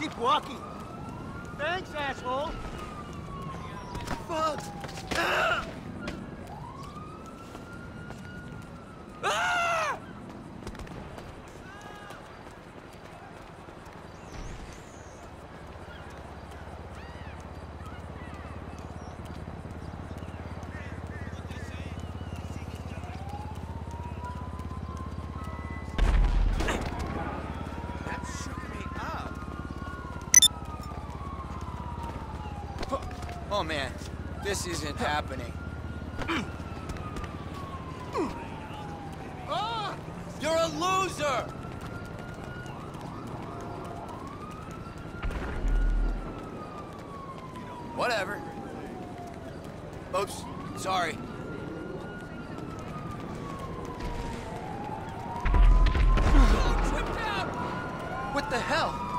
keep walking. Thanks, asshole. Fuck. Ah! Oh man, this isn't happening. Ah! You're a loser! Whatever. Oops, sorry. What the hell?